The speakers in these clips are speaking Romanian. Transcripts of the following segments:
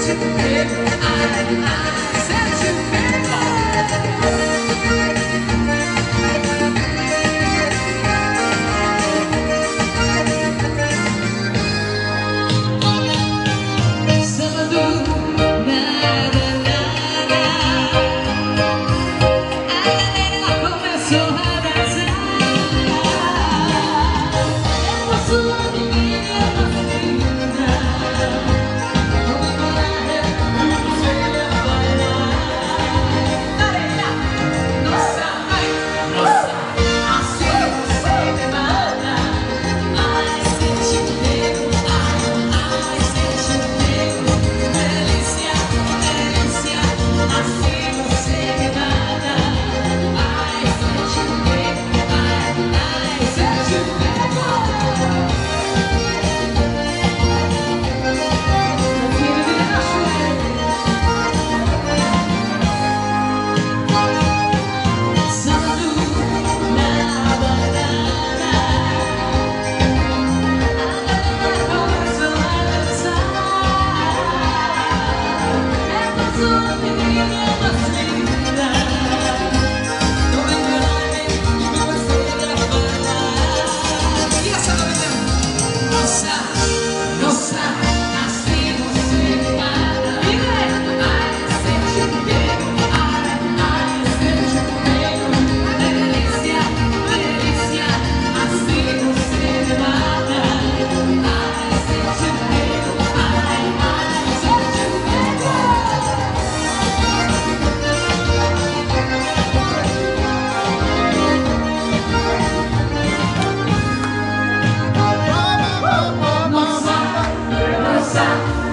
to the bed, I. to.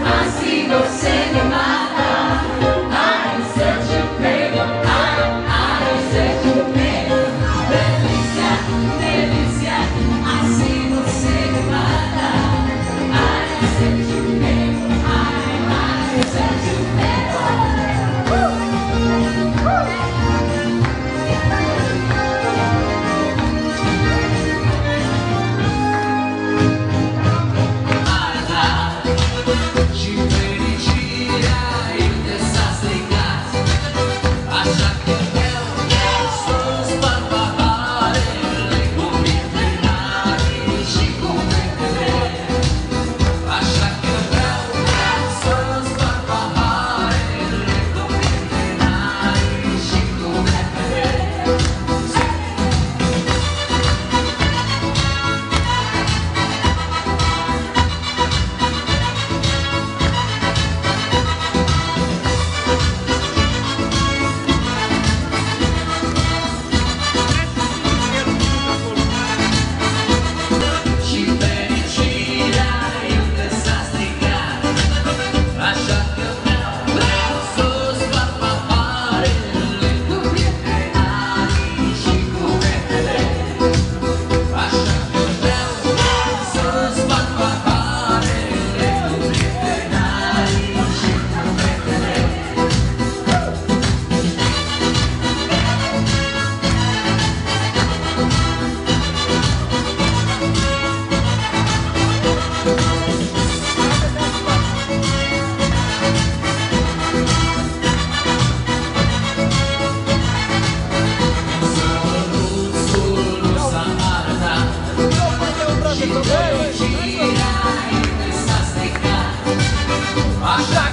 mas se você não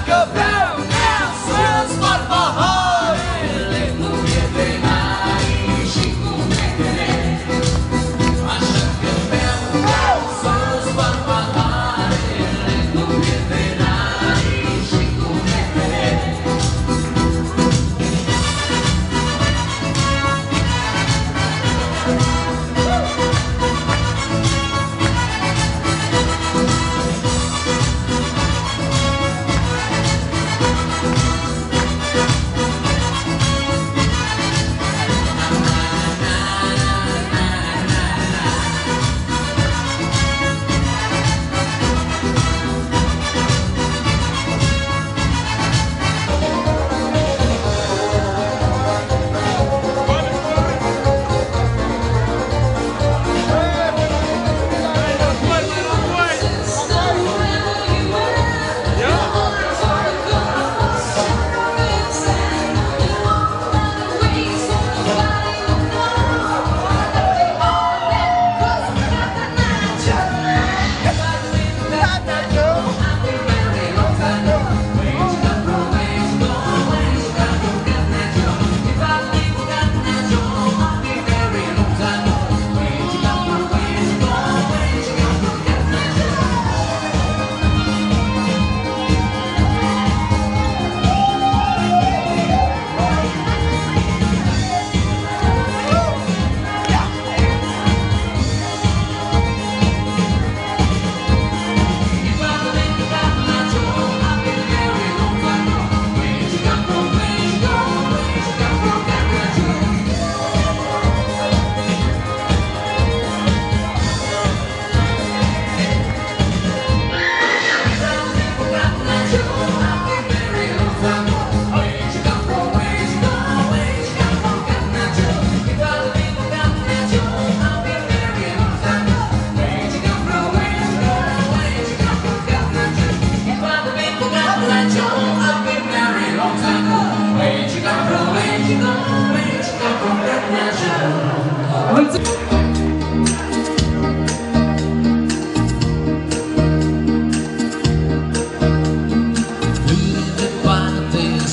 Rockabye.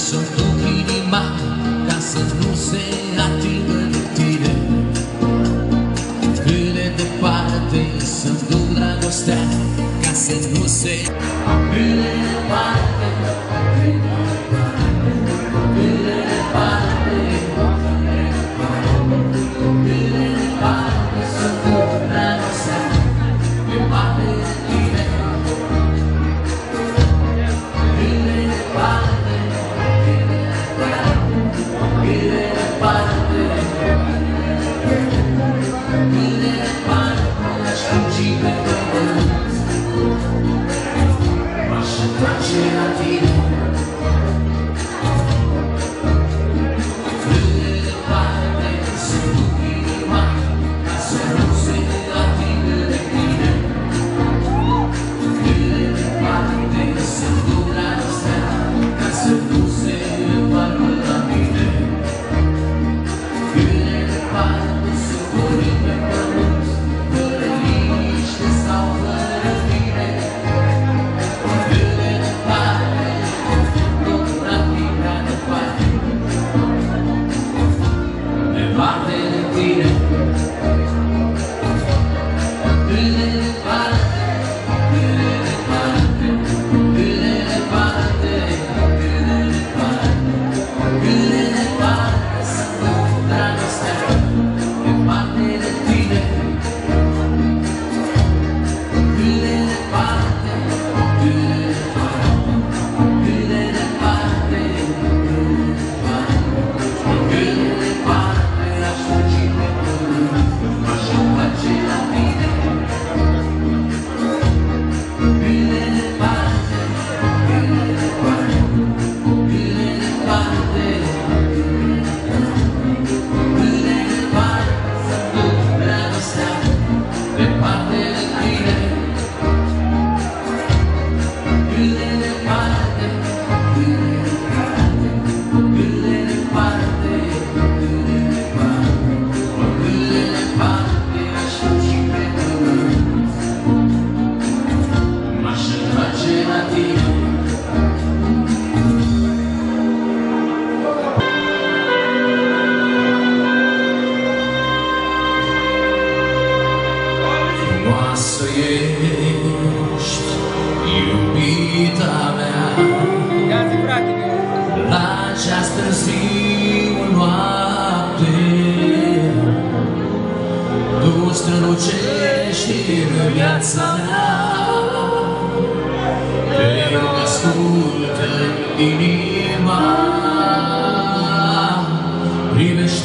să duc inima Ca să nu se atingă de tine. Cât de departe să duc dragostea Ca să nu se...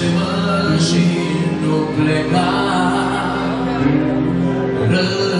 Cunoaște-mă și nu pleca. Rău